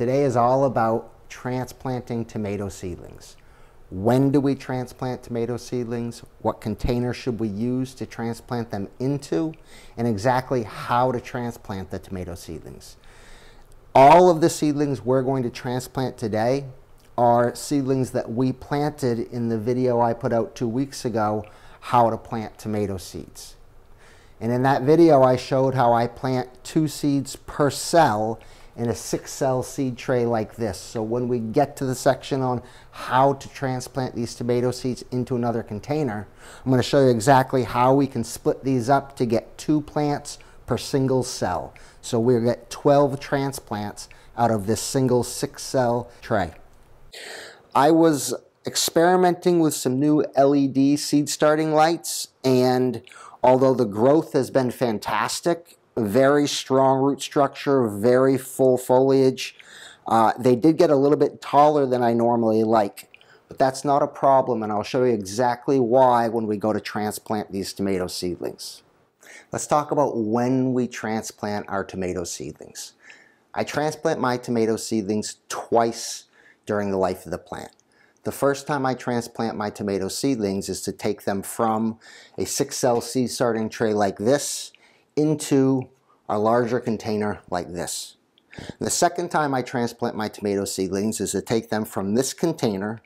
Today is all about transplanting tomato seedlings. When do we transplant tomato seedlings? What container should we use to transplant them into? And exactly how to transplant the tomato seedlings. All of the seedlings we're going to transplant today are seedlings that we planted in the video I put out two weeks ago, how to plant tomato seeds. And in that video, I showed how I plant two seeds per cell in a six cell seed tray like this. So when we get to the section on how to transplant these tomato seeds into another container, I'm going to show you exactly how we can split these up to get two plants per single cell. So we'll get 12 transplants out of this single six cell tray. I was experimenting with some new LED seed starting lights and although the growth has been fantastic, very strong root structure, very full foliage, uh, they did get a little bit taller than I normally like. But that's not a problem and I'll show you exactly why when we go to transplant these tomato seedlings. Let's talk about when we transplant our tomato seedlings. I transplant my tomato seedlings twice during the life of the plant. The first time I transplant my tomato seedlings is to take them from a six cell seed starting tray like this into a larger container like this. The second time I transplant my tomato seedlings is to take them from this container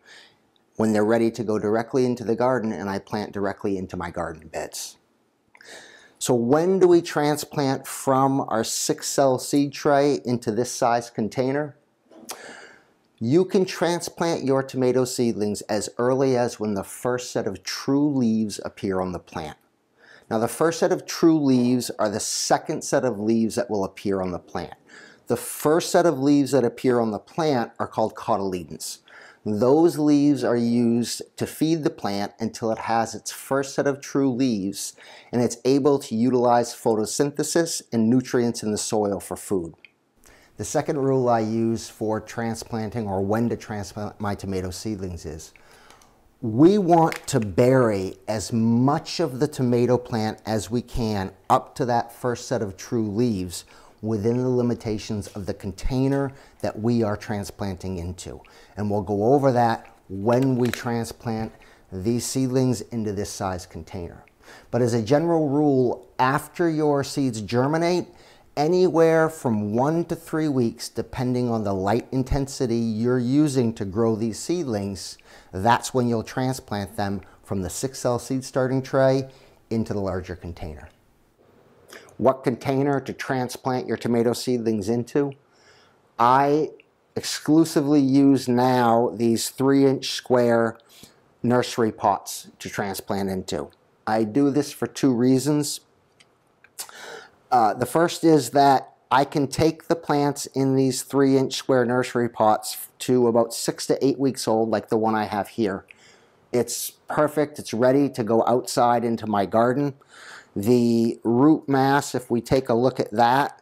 when they're ready to go directly into the garden and I plant directly into my garden beds. So when do we transplant from our six cell seed tray into this size container? You can transplant your tomato seedlings as early as when the first set of true leaves appear on the plant. Now the first set of true leaves are the second set of leaves that will appear on the plant. The first set of leaves that appear on the plant are called cotyledons. Those leaves are used to feed the plant until it has its first set of true leaves and it's able to utilize photosynthesis and nutrients in the soil for food. The second rule I use for transplanting or when to transplant my tomato seedlings is we want to bury as much of the tomato plant as we can up to that first set of true leaves within the limitations of the container that we are transplanting into. And we'll go over that when we transplant these seedlings into this size container. But as a general rule, after your seeds germinate, anywhere from one to three weeks, depending on the light intensity you're using to grow these seedlings, that's when you'll transplant them from the six cell seed starting tray into the larger container. What container to transplant your tomato seedlings into? I exclusively use now these three inch square nursery pots to transplant into. I do this for two reasons. Uh, the first is that I can take the plants in these three inch square nursery pots to about six to eight weeks old like the one I have here. It's perfect, it's ready to go outside into my garden. The root mass, if we take a look at that,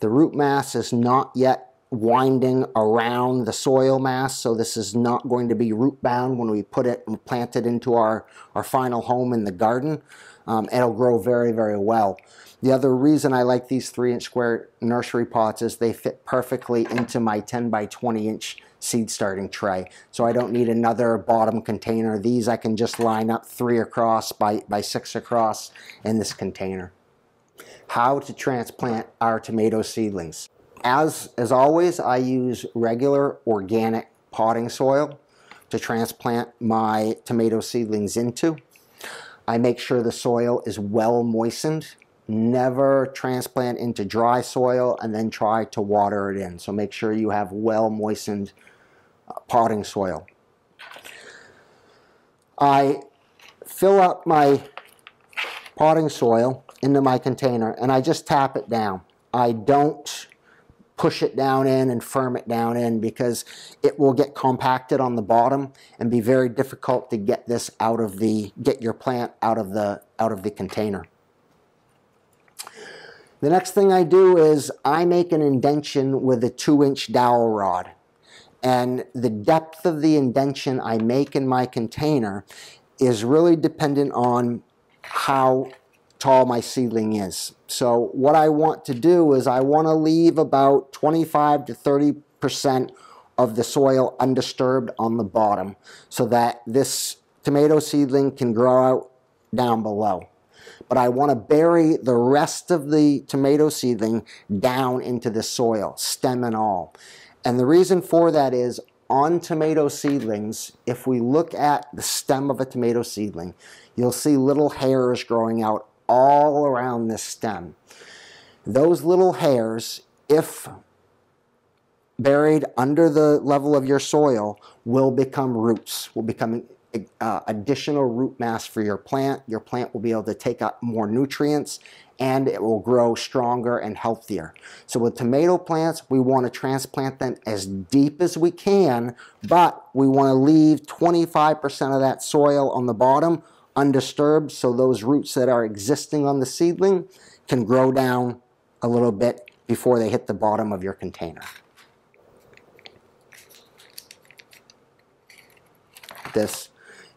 the root mass is not yet winding around the soil mass, so this is not going to be root bound when we put it and plant it into our, our final home in the garden. Um, it'll grow very, very well. The other reason I like these 3 inch square nursery pots is they fit perfectly into my 10 by 20 inch seed starting tray. So I don't need another bottom container. These I can just line up three across by, by six across in this container. How to transplant our tomato seedlings. As, as always, I use regular organic potting soil to transplant my tomato seedlings into. I make sure the soil is well moistened never transplant into dry soil and then try to water it in. So make sure you have well moistened uh, potting soil. I fill up my potting soil into my container and I just tap it down. I don't push it down in and firm it down in because it will get compacted on the bottom and be very difficult to get this out of the get your plant out of the out of the container. The next thing I do is I make an indention with a two inch dowel rod. And the depth of the indention I make in my container is really dependent on how tall my seedling is. So what I want to do is I want to leave about 25 to 30 percent of the soil undisturbed on the bottom so that this tomato seedling can grow out down below. But I want to bury the rest of the tomato seedling down into the soil, stem and all. And the reason for that is on tomato seedlings, if we look at the stem of a tomato seedling, you'll see little hairs growing out all around this stem. Those little hairs, if buried under the level of your soil, will become roots, will become uh, additional root mass for your plant. Your plant will be able to take up more nutrients and it will grow stronger and healthier. So with tomato plants, we want to transplant them as deep as we can, but we want to leave 25% of that soil on the bottom undisturbed so those roots that are existing on the seedling can grow down a little bit before they hit the bottom of your container. This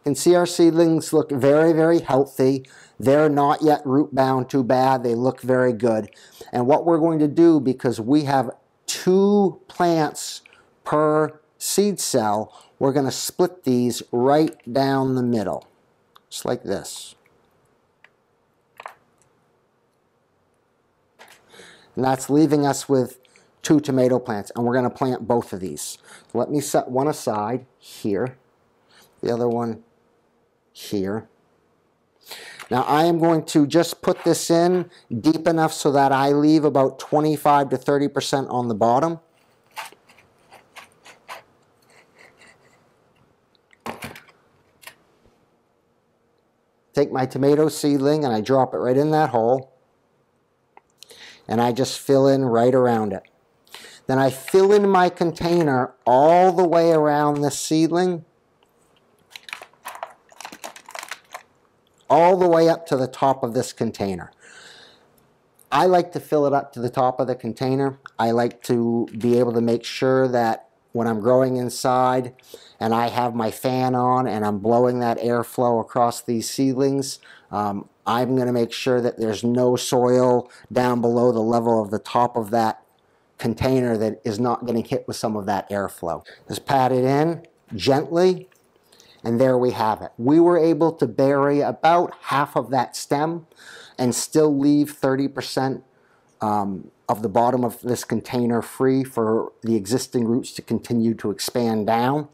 you can see our seedlings look very, very healthy. They're not yet root bound too bad. They look very good. And what we're going to do, because we have two plants per seed cell, we're going to split these right down the middle, just like this. And that's leaving us with two tomato plants, and we're going to plant both of these. Let me set one aside here, the other one here. Now I am going to just put this in deep enough so that I leave about 25 to 30% on the bottom. Take my tomato seedling and I drop it right in that hole. And I just fill in right around it. Then I fill in my container all the way around the seedling all the way up to the top of this container. I like to fill it up to the top of the container. I like to be able to make sure that when I'm growing inside and I have my fan on and I'm blowing that airflow across these seedlings, um, I'm going to make sure that there's no soil down below the level of the top of that container that is not getting hit with some of that airflow. Just pat it in gently and there we have it. We were able to bury about half of that stem and still leave 30% um, of the bottom of this container free for the existing roots to continue to expand down.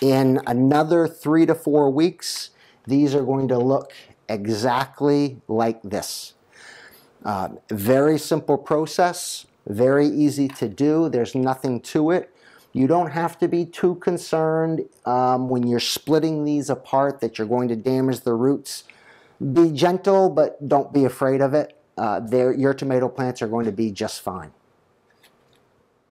In another three to four weeks, these are going to look exactly like this. Uh, very simple process, very easy to do. There's nothing to it. You don't have to be too concerned um, when you're splitting these apart that you're going to damage the roots. Be gentle, but don't be afraid of it. Uh, your tomato plants are going to be just fine.